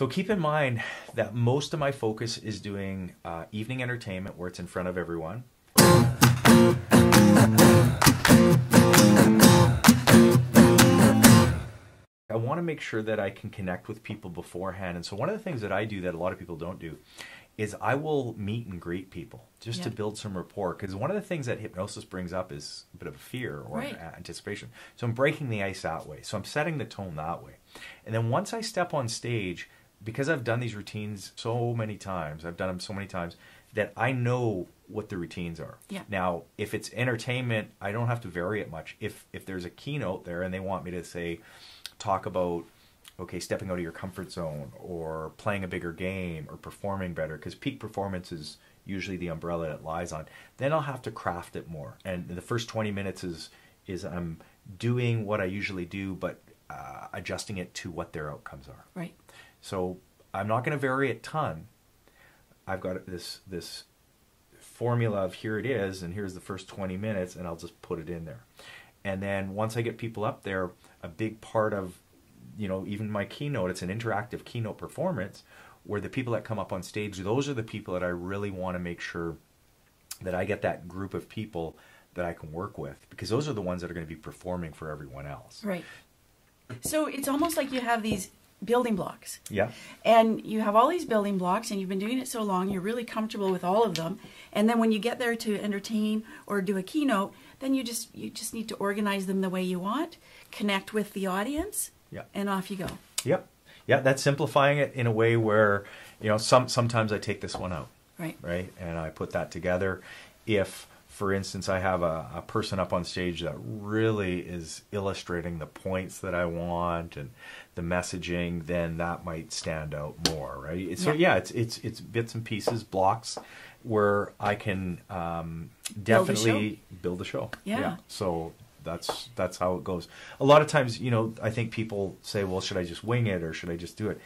So keep in mind that most of my focus is doing uh, evening entertainment where it's in front of everyone. I want to make sure that I can connect with people beforehand. And so one of the things that I do that a lot of people don't do is I will meet and greet people just to build some rapport. Because one of the things that hypnosis brings up is a bit of a fear or Right. anticipation. So I'm breaking the ice that way. So I'm setting the tone that way. And then once I step on stage, because I've done these routines so many times, I've done them so many times that I know what the routines are. Yeah. Now, if it's entertainment, I don't have to vary it much. If if there's a keynote there and they want me to say talk about okay, stepping out of your comfort zone or playing a bigger game or performing better because peak performance is usually the umbrella it lies on. Then I'll have to craft it more. And the first 20 minutes is is I'm doing what I usually do but uh, adjusting it to what their outcomes are. Right. So I'm not going to vary a ton. I've got this this formula of here it is, and here's the first 20 minutes, and I'll just put it in there. And then once I get people up there, a big part of you know even my keynote, it's an interactive keynote performance where the people that come up on stage, those are the people that I really want to make sure that I get that group of people that I can work with because those are the ones that are going to be performing for everyone else. Right. So it's almost like you have these building blocks. Yeah. And you have all these building blocks, and you've been doing it so long, you're really comfortable with all of them. And then when you get there to entertain or do a keynote, then you just you just need to organize them the way you want, connect with the audience, Yeah. and off you go. Yep. Yeah, that's simplifying it in a way where, you know, some sometimes I take this one out, Right. right? And I put that together. If, for instance, I have a, a person up on stage that really is illustrating the points that I want and the messaging, then that might stand out more, right? So Yeah. yeah, it's it's it's bits and pieces, blocks where I can um, Build a definitely build a show. Yeah. So that's that's how it goes. A lot of times, you know, I think people say, "Well, should I just wing it or should I just do it?"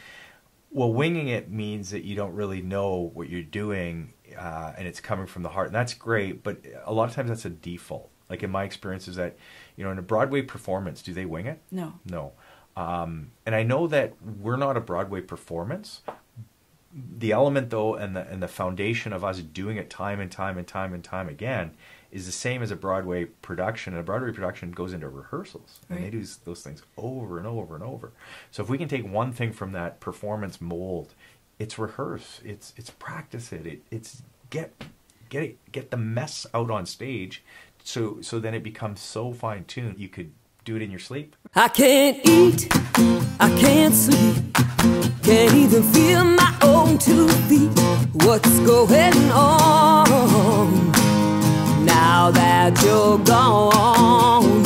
Well, winging it means that you don't really know what you're doing, uh, and it's coming from the heart, and that's great. But a lot of times, that's a default. Like in my experience, is that you know, in a Broadway performance, do they wing it? No. No. Um, and I know that we're not a Broadway performance. The element, though, and the and the foundation of us doing it time and time and time and time again is the same as a Broadway production. And a Broadway production goes into rehearsals, and they do those things over and over and over. So if we can take one thing from that performance mold, it's rehearse, it's it's practice it, it it's get get it get the mess out on stage, so so then it becomes so fine tuned you could do it in your sleep. I can't eat, I can't sleep, can't even feel my own two feet. What's going on now that you're gone?